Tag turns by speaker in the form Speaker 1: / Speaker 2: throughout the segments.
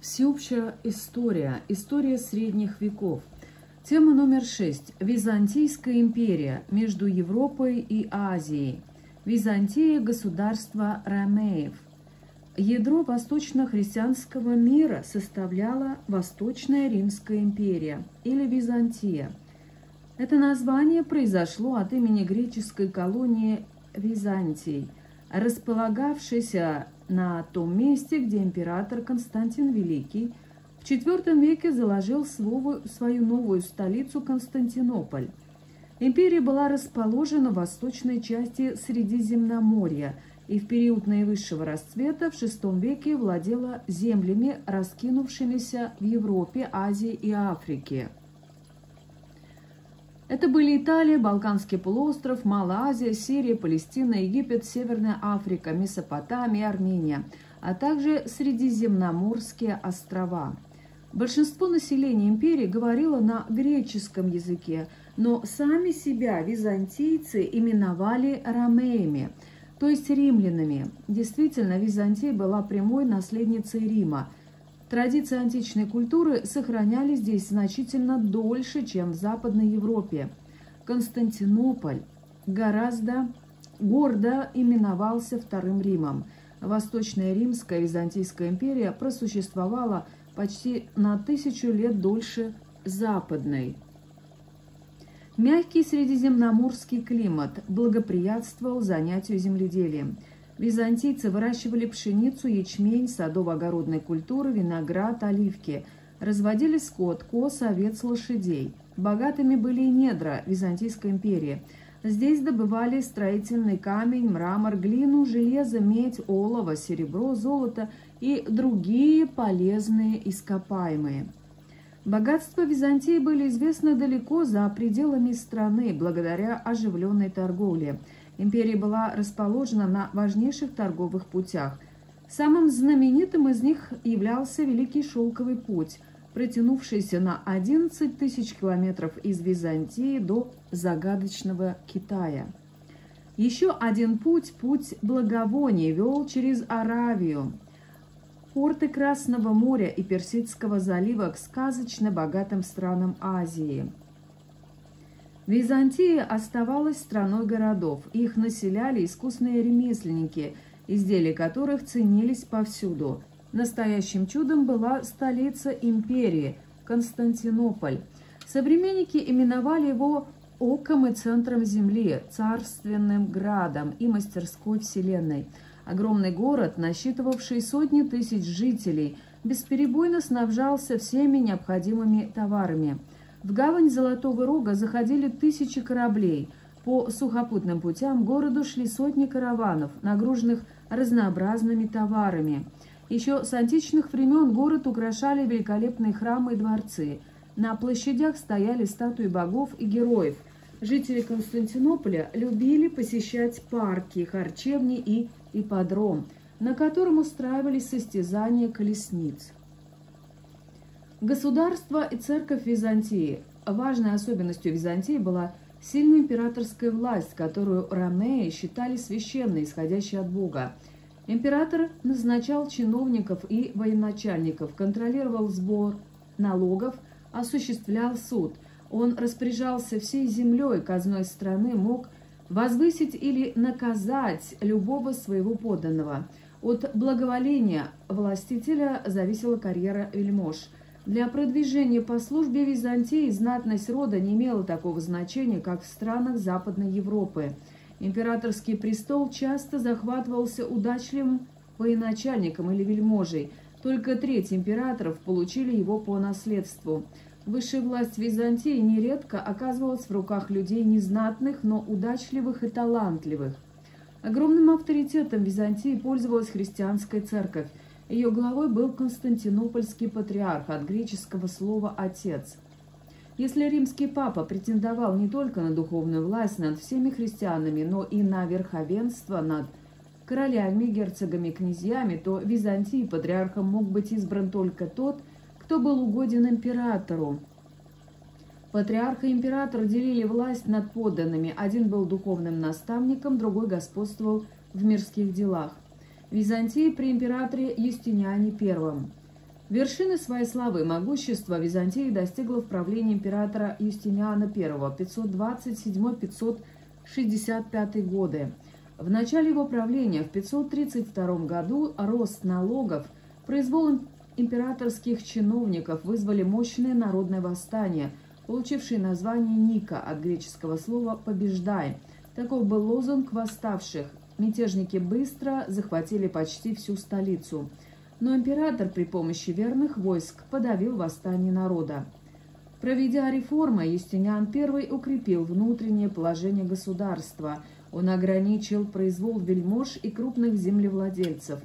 Speaker 1: Всеобщая история. История средних веков. Тема номер шесть. Византийская империя между Европой и Азией. Византия – государство ромеев. Ядро восточно-христианского мира составляла Восточная Римская империя или Византия. Это название произошло от имени греческой колонии Византий, располагавшейся на том месте, где император Константин Великий в IV веке заложил свою, новую столицу Константинополь. Империя была расположена в восточной части Средиземноморья и в период наивысшего расцвета в VI веке владела землями, раскинувшимися в Европе, Азии и Африке. Это были Италия, Балканский полуостров, Малая Азия, Сирия, Палестина, Египет, Северная Африка, Месопотамия, Армения, а также Средиземноморские острова. Большинство населения империи говорило на греческом языке, но сами себя византийцы именовали ромеями, то есть римлянами. Действительно, Византия была прямой наследницей Рима – Традиции античной культуры сохранялись здесь значительно дольше, чем в Западной Европе. Константинополь гораздо гордо именовался Вторым Римом. Восточная Римская Византийская империя просуществовала почти на тысячу лет дольше Западной. Мягкий средиземноморский климат благоприятствовал занятию земледелием – Византийцы выращивали пшеницу, ячмень, садово-огородные культуры, виноград, оливки. Разводили скот, коз, овец, лошадей. Богатыми были и недра Византийской империи. Здесь добывали строительный камень, мрамор, глину, железо, медь, олово, серебро, золото и другие полезные ископаемые. Богатства Византии были известны далеко за пределами страны благодаря оживленной торговле – Империя была расположена на важнейших торговых путях. Самым знаменитым из них являлся Великий Шелковый путь, протянувшийся на 11 тысяч километров из Византии до загадочного Китая. Еще один путь, путь благовоний, вел через Аравию, порты Красного моря и Персидского залива к сказочно богатым странам Азии – Византия оставалась страной городов. Их населяли искусные ремесленники, изделия которых ценились повсюду. Настоящим чудом была столица империи – Константинополь. Современники именовали его оком и центром земли, царственным градом и мастерской вселенной. Огромный город, насчитывавший сотни тысяч жителей, бесперебойно снабжался всеми необходимыми товарами – в гавань Золотого Рога заходили тысячи кораблей. По сухопутным путям городу шли сотни караванов, нагруженных разнообразными товарами. Еще с античных времен город украшали великолепные храмы и дворцы. На площадях стояли статуи богов и героев. Жители Константинополя любили посещать парки, харчевни и ипподром, на котором устраивались состязания колесниц. Государство и церковь Византии. Важной особенностью Византии была сильная императорская власть, которую ромеи считали священной, исходящей от Бога. Император назначал чиновников и военачальников, контролировал сбор налогов, осуществлял суд. Он распоряжался всей землей казной страны, мог возвысить или наказать любого своего подданного. От благоволения властителя зависела карьера вельмож – для продвижения по службе Византии знатность рода не имела такого значения, как в странах Западной Европы. Императорский престол часто захватывался удачливым военачальником или вельможей. Только треть императоров получили его по наследству. Высшая власть Византии нередко оказывалась в руках людей незнатных, но удачливых и талантливых. Огромным авторитетом Византии пользовалась христианская церковь. Ее главой был Константинопольский патриарх от греческого слова «отец». Если римский папа претендовал не только на духовную власть над всеми христианами, но и на верховенство над королями, герцогами, князьями, то в Византии патриархом мог быть избран только тот, кто был угоден императору. Патриарх и император делили власть над подданными. Один был духовным наставником, другой господствовал в мирских делах. Византии при императоре Юстиниане I. Вершины своей славы и могущества Византия достигла в правлении императора Юстиниана I 527-565 годы. В начале его правления в 532 году рост налогов, произвол императорских чиновников вызвали мощное народное восстание, получившее название Ника от греческого слова «побеждай». Таков был лозунг восставших. Мятежники быстро захватили почти всю столицу – но император при помощи верных войск подавил восстание народа. Проведя реформы, Юстиниан I укрепил внутреннее положение государства. Он ограничил произвол вельмож и крупных землевладельцев,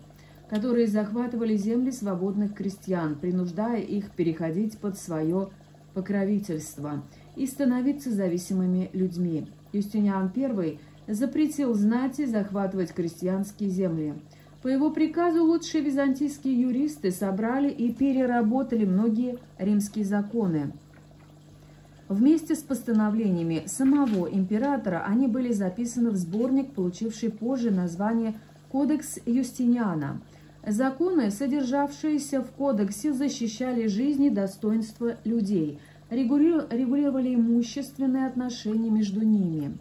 Speaker 1: которые захватывали земли свободных крестьян, принуждая их переходить под свое покровительство и становиться зависимыми людьми. Юстиниан I запретил знати захватывать крестьянские земли – по его приказу лучшие византийские юристы собрали и переработали многие римские законы. Вместе с постановлениями самого императора они были записаны в сборник, получивший позже название «Кодекс Юстиниана». Законы, содержавшиеся в кодексе, защищали жизнь и достоинство людей, регулировали имущественные отношения между ними.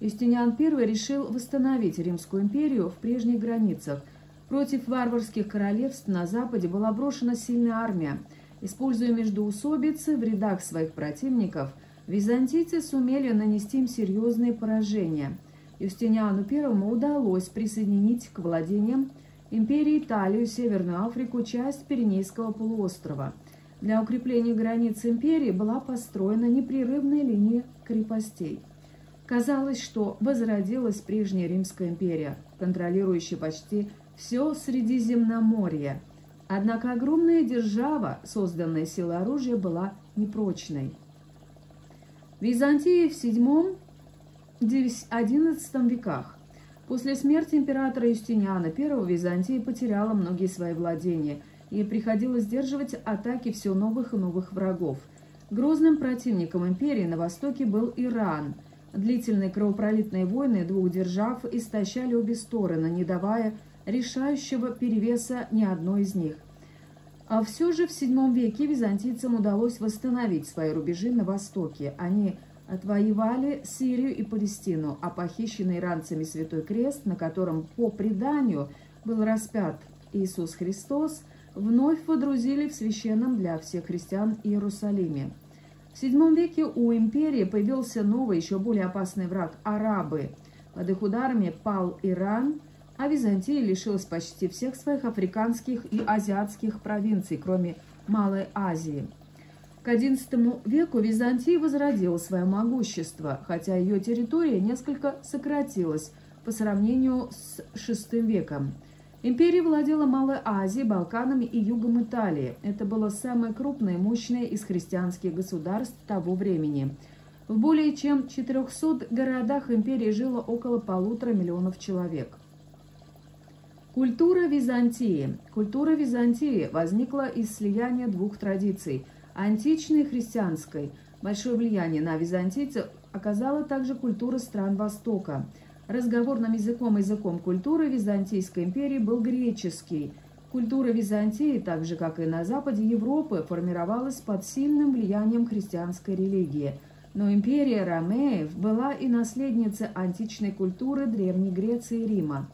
Speaker 1: Юстиниан I решил восстановить Римскую империю в прежних границах – Против варварских королевств на Западе была брошена сильная армия. Используя междоусобицы в рядах своих противников, византийцы сумели нанести им серьезные поражения. Юстиниану I удалось присоединить к владениям империи Италию, Северную Африку, часть Пиренейского полуострова. Для укрепления границ империи была построена непрерывная линия крепостей. Казалось, что возродилась прежняя Римская империя, контролирующая почти все Средиземноморье. Однако огромная держава, созданная силой оружия, была непрочной. Византия в VII-XI веках. После смерти императора Юстиниана I Византия потеряла многие свои владения, и приходилось сдерживать атаки все новых и новых врагов. Грозным противником империи на востоке был Иран. Длительные кровопролитные войны двух держав истощали обе стороны, не давая решающего перевеса ни одной из них. А все же в VII веке византийцам удалось восстановить свои рубежи на востоке. Они отвоевали Сирию и Палестину, а похищенный иранцами Святой Крест, на котором по преданию был распят Иисус Христос, вновь водрузили в священном для всех христиан Иерусалиме. В VII веке у империи появился новый, еще более опасный враг – арабы. Под их ударами пал Иран – а Византия лишилась почти всех своих африканских и азиатских провинций, кроме Малой Азии. К XI веку Византия возродила свое могущество, хотя ее территория несколько сократилась по сравнению с VI веком. Империя владела Малой Азией, Балканами и югом Италии. Это было самое крупное и мощное из христианских государств того времени. В более чем 400 городах империи жило около полутора миллионов человек. Культура Византии. Культура Византии возникла из слияния двух традиций – античной и христианской. Большое влияние на византийцев оказала также культура стран Востока. Разговорным языком языком культуры Византийской империи был греческий. Культура Византии, так же как и на западе Европы, формировалась под сильным влиянием христианской религии. Но империя Ромеев была и наследницей античной культуры Древней Греции и Рима.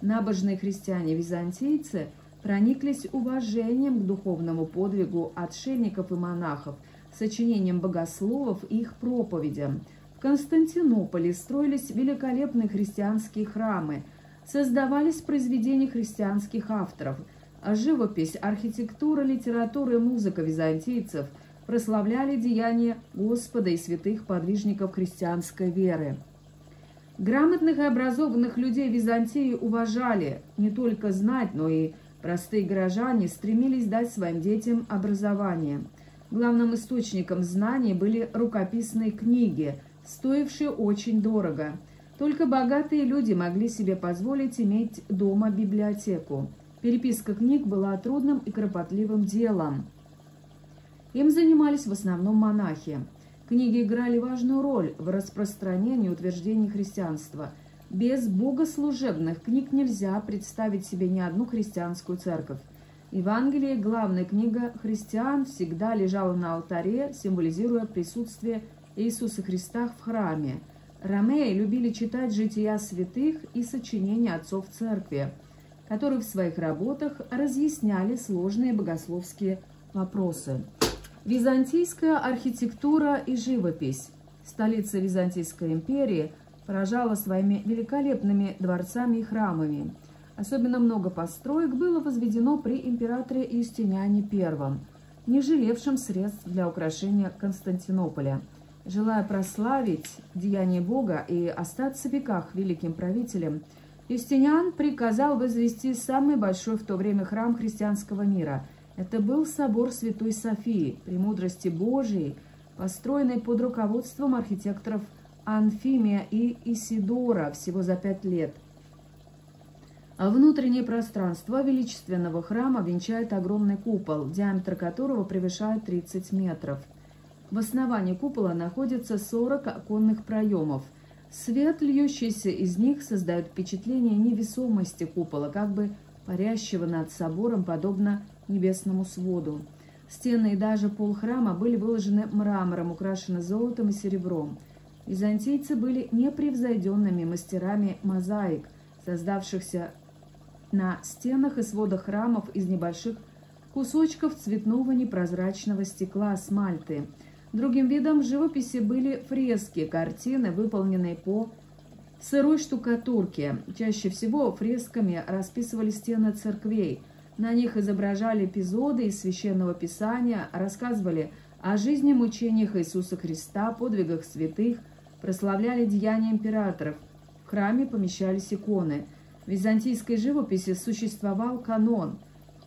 Speaker 1: Набожные христиане-византийцы прониклись уважением к духовному подвигу отшельников и монахов, сочинением богословов и их проповедям. Константинополе строились великолепные христианские храмы, создавались произведения христианских авторов, живопись, архитектура, литература и музыка византийцев прославляли деяния Господа и святых подвижников христианской веры. Грамотных и образованных людей Византии уважали, не только знать, но и простые горожане стремились дать своим детям образование. Главным источником знаний были рукописные книги, стоившие очень дорого. Только богатые люди могли себе позволить иметь дома библиотеку. Переписка книг была трудным и кропотливым делом. Им занимались в основном монахи. Книги играли важную роль в распространении утверждений христианства. Без богослужебных книг нельзя представить себе ни одну христианскую церковь. Евангелие, главная книга христиан, всегда лежала на алтаре, символизируя присутствие Иисуса Христа в храме. Ромеи любили читать жития святых и сочинения отцов церкви, которые в своих работах разъясняли сложные богословские вопросы. Византийская архитектура и живопись. Столица Византийской империи поражала своими великолепными дворцами и храмами. Особенно много построек было возведено при императоре Юстиниане I, не жалевшем средств для украшения Константинополя. Желая прославить деяние Бога и остаться в веках великим правителем, Юстиниан приказал возвести самый большой в то время храм христианского мира. Это был собор Святой Софии, премудрости Божией, построенный под руководством архитекторов Анфимия и Исидора всего за пять лет. А внутреннее пространство величественного храма венчает огромный купол, диаметр которого превышает 30 метров. В основании купола находится 40 оконных проемов. Свет, льющийся из них, создает впечатление невесомости купола, как бы парящего над собором, подобно небесному своду. Стены и даже пол храма были выложены мрамором, украшены золотом и серебром. Византийцы были непревзойденными мастерами мозаик, создавшихся на стенах и сводах храмов из небольших кусочков цветного непрозрачного стекла смальты. Другим видом живописи были фрески, картины, выполненные по сырой штукатурке. Чаще всего фресками расписывали стены церквей. На них изображали эпизоды из Священного Писания, рассказывали о жизни мучениях Иисуса Христа, подвигах святых, прославляли деяния императоров. В храме помещались иконы – в византийской живописи существовал канон.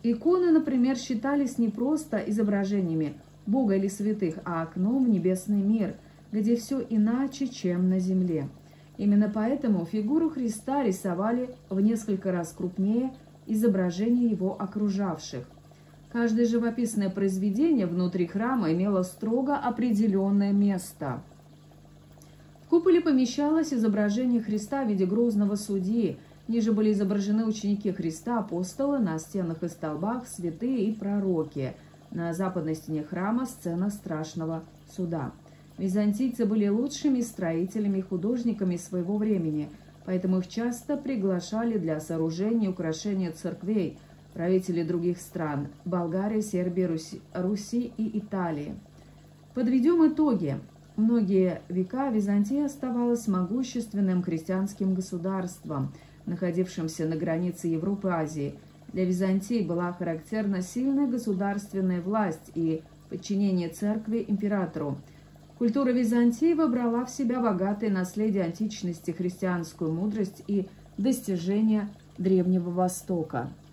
Speaker 1: Иконы, например, считались не просто изображениями Бога или святых, а окном в небесный мир, где все иначе, чем на земле. Именно поэтому фигуру Христа рисовали в несколько раз крупнее изображения его окружавших. Каждое живописное произведение внутри храма имело строго определенное место. В куполе помещалось изображение Христа в виде грозного судьи, Ниже были изображены ученики Христа, апостолы, на стенах и столбах святые и пророки. На западной стене храма сцена страшного суда. Византийцы были лучшими строителями и художниками своего времени, поэтому их часто приглашали для сооружения и украшения церквей правители других стран – Болгарии, Сербии, Руси, Руси и Италии. Подведем итоги. Многие века Византия оставалась могущественным христианским государством – находившимся на границе Европы и Азии. Для Византии была характерна сильная государственная власть и подчинение церкви императору. Культура Византии вобрала в себя богатое наследие античности, христианскую мудрость и достижения Древнего Востока –